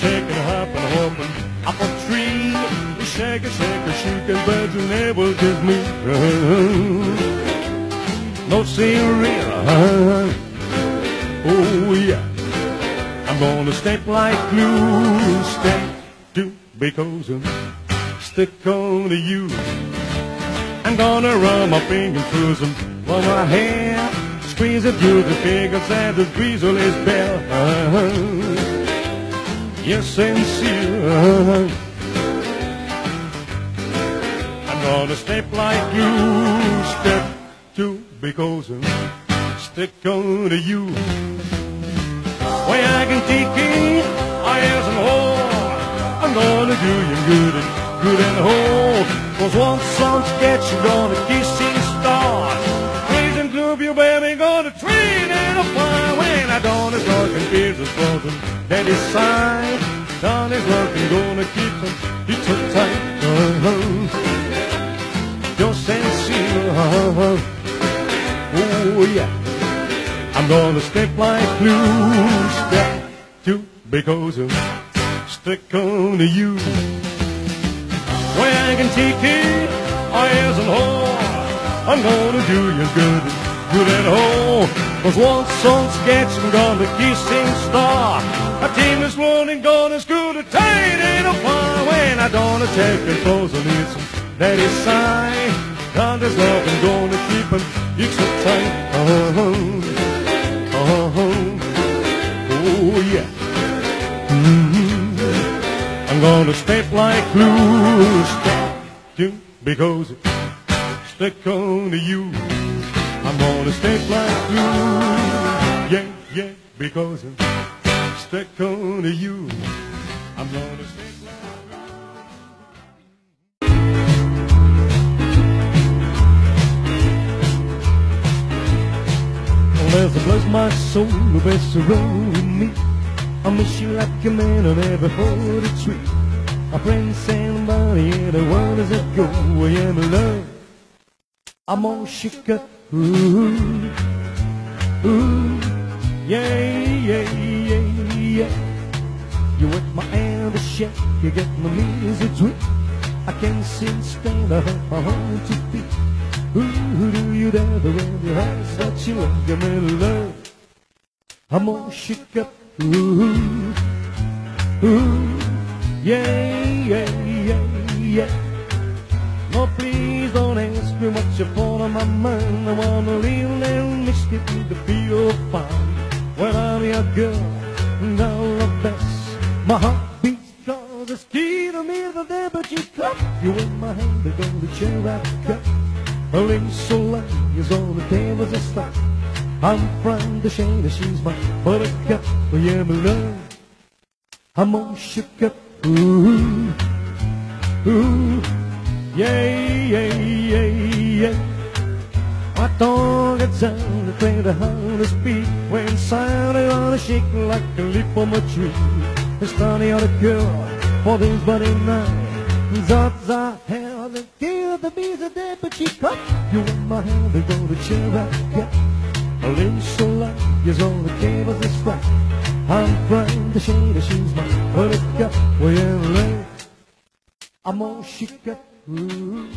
taking, hopping, hopping up a tree. Shake it, shake it, shake it, but you never give me no cereal. Oh yeah, I'm gonna step like glue, step to because I'm stick on to you. I'm gonna run my fingers through some for my hair, squeeze it through the fingers and the drizzle is bare. Yes, sincere. I'm gonna step like you, step to because I'm stick on to you. Way I can take it, I am some whore. I'm gonna do you good and good and whole. Cause once some sketch, you're gonna kiss Done is looking, gonna keep them, keep so tight. Uh-huh. You're sincere, uh-huh. oh yeah. I'm gonna stick like glue, step to because I'm stick on to you. Way I can take I isn't whore. I'm gonna do you good, good at all. Cause once on sketch, I'm gonna kissing star. A team is running, gonna school to tight in a fire. When I don't take controls, I need some daddy sign. God is love, I'm gonna keep him, you so tight. Uh-huh. Oh, oh yeah. Mm-hmm. I'm gonna step like glue, step to because it stick on to you. I'm gonna step like glue, yeah, yeah, because it stick on you. I'm gonna step like Well, there's a bless my soul, the best around with me. I miss you like a man on every forty tree. A friend saying money and the world as it go. I am in love. I'm all shook up. Ooh, ooh, yeah, yeah, yeah, yeah. You work my to shake, you get my knees a drip. I can't sit stand I want to be. Ooh, do you dare the way your eyes that you look at me love? I'm all shook up. Ooh, ooh, yeah, yeah, yeah, yeah. No, please don't ask me what's your phone on my mind. Girl, and all the best. My heart beats cause it's key to me the day, but you cut. You in my hand, gonna cheer out cut. A ring so long is on the tables of slack. I'm from the shade and she's my buttercup. Oh yeah, my love. I'm all shook up. Ooh, ooh, yeah, yeah, yeah, yeah. My dog gets down to play the hardest beat when sounding on a shake like a leaf from a tree. It's funny how the girl for this buddy night. Are hell, the kill the bees are dead, but she cut you in my hand. They go to cheer up, yeah. A little so light is all the cables is flat. I'm from the shade, she's my buttercup. Well, yeah, right. I'm all shook up. Ooh.